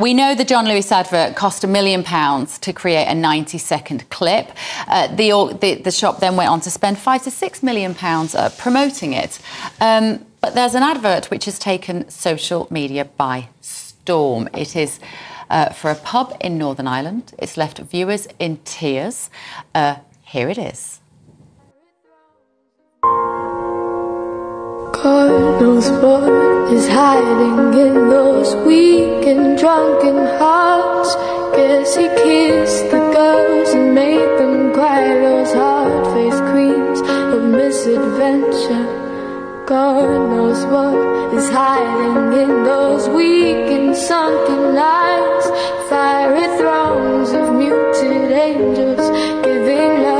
We know the John Lewis advert cost a million pounds to create a 90 second clip. Uh, the, the, the, shop then went on to spend five to six million pounds uh, promoting it. Um, but there's an advert which has taken social media by storm. It is uh, for a pub in Northern Ireland. It's left viewers in tears. Uh, here it is. God knows what is hiding in those drunken hearts. Guess he kissed the girls and made them cry those hard faced queens of misadventure. God knows what is hiding in those weak and sunken eyes. Fiery thrones of muted angels giving love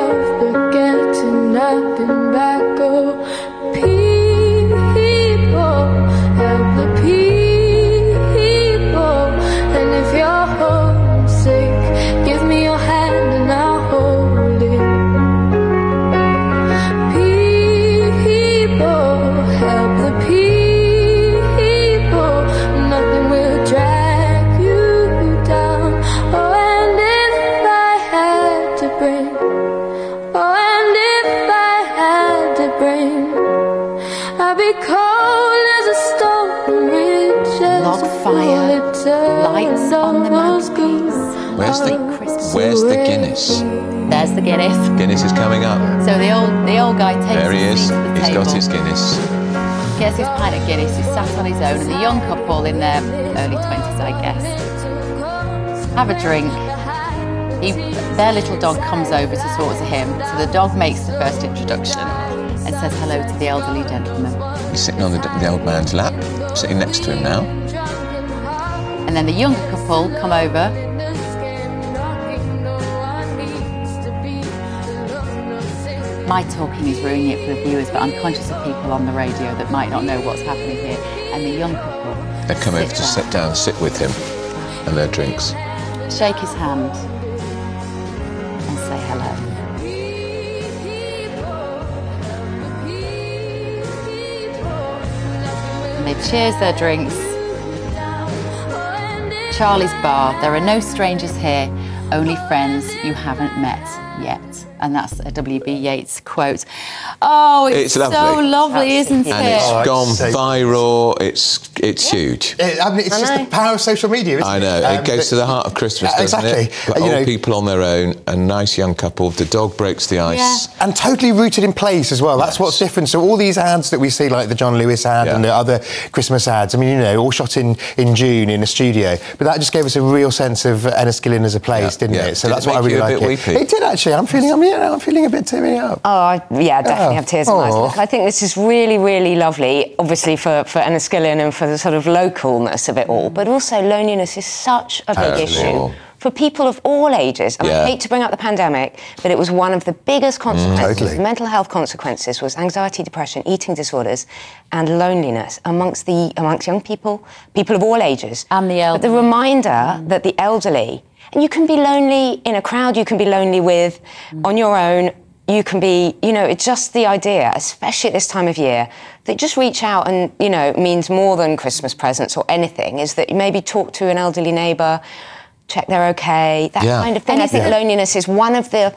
Where's the Where's the Guinness? There's the Guinness. Guinness is coming up. So the old the old guy takes. There he is. The He's table, got his Guinness. Gets his pint of Guinness. He's sat on his own, and the young couple in their early twenties, I guess, have a drink. He, their little dog comes over to talk to him. So the dog makes the first introduction and says hello to the elderly gentleman. He's sitting on the, the old man's lap, sitting next to him now. And then the younger couple come over my talking is ruining it for the viewers, but I'm conscious of people on the radio that might not know what's happening here. And the young couple. They come over to sit down, sit with him, and their drinks. Shake his hand and say hello. They cheers their drinks. Charlie's Bar. There are no strangers here, only friends you haven't met yet and that's a W.B. Yeats quote. Oh, it's, it's lovely. so lovely, isn't it? And it's oh, gone so viral. It's it's yeah. huge. It, I mean, it's I just know. the power of social media, Isn't it? I know. Um, it goes to the heart of Christmas, uh, doesn't exactly. it? But old know, people on their own, a nice young couple. The dog breaks the ice. Yeah. And totally rooted in place as well. That's yes. what's different. So all these ads that we see, like the John Lewis ad yeah. and the other Christmas ads, I mean, you know, all shot in, in June in a studio. But that just gave us a real sense of Enniskillen as a place, didn't it? So did that's it what I really like. It. it did actually. I'm feeling, I'm, you know, I'm feeling a bit teary up. Oh, I, yeah, definitely oh. have tears in my eyes. I think this is really, really lovely, obviously for, for Enniskillen and for the sort of localness of it all, but also loneliness is such a big issue for people of all ages. And yeah. I hate to bring up the pandemic, but it was one of the biggest consequences, mm, totally. mental health consequences, was anxiety, depression, eating disorders, and loneliness amongst the amongst young people, people of all ages, and the elderly. But the reminder mm. that the elderly, and you can be lonely in a crowd, you can be lonely with, mm. on your own, you can be, you know, it's just the idea, especially at this time of year, that just reach out and, you know, means more than Christmas presents or anything, is that maybe talk to an elderly neighbour, check they're okay, that yeah. kind of thing. And I think yeah. loneliness is one of the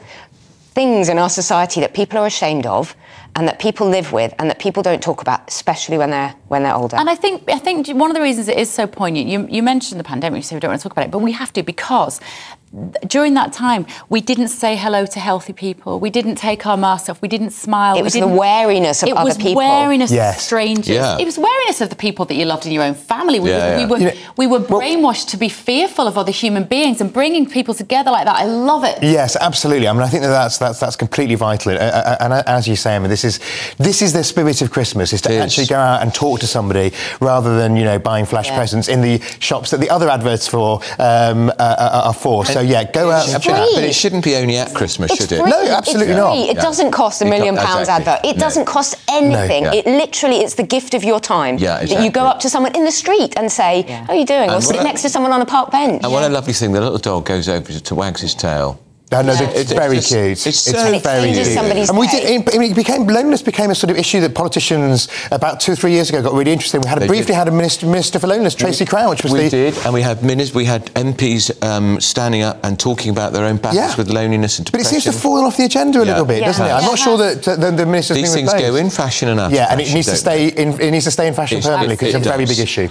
things in our society that people are ashamed of and that people live with and that people don't talk about, especially when they're when they're older. And I think I think one of the reasons it is so poignant, you, you mentioned the pandemic, you say we don't want to talk about it, but we have to because during that time, we didn't say hello to healthy people. We didn't take our masks off. We didn't smile. It was the wariness of other people. It was wariness yes. of strangers. Yeah. It was wariness of the people that you loved in your own family. We, yeah, were, yeah. we were, we were brainwashed well, to be fearful of other human beings and bringing people together like that. I love it. Yes, absolutely. I mean, I think that that's that's, that's completely vital. And, as you say, I mean, this is this is the spirit of Christmas: is to it actually is. go out and talk to somebody rather than you know buying flash presents in the shops that the other adverts for um, uh, are for. So so yeah, go out and chat. But it shouldn't be only at Christmas, it's should free. it? No, absolutely it's not. It yeah. doesn't cost a million pounds exactly. advert. It no. doesn't cost anything. No, yeah. It literally it's the gift of your time. Yeah, exactly. That you go up to someone in the street and say, yeah. "How are you doing?" And or sit next to someone on a park bench. And what a lovely thing! The little dog goes over to wags his tail I know, it's very just- cute. it's It's, so- And very cute. somebody's and we did. It, I mean, it became loneliness became a sort of issue that politicians about two or three years ago got really interesting. We had a, briefly did. had a minister, minister for loneliness, Tracey Crouch, was we the did, and we had minis- we had MPs um, standing up and talking about their own battles Yeah. with loneliness and depression. But it seems to fall off the agenda a Yeah. little bit, Yeah. doesn't it? I'm Yeah, not sure that the, the minister's These been things replaced. go in fashion and out of Yeah, and it needs to stay in. It needs to stay in fashion It- permanently because it it's a very big issue.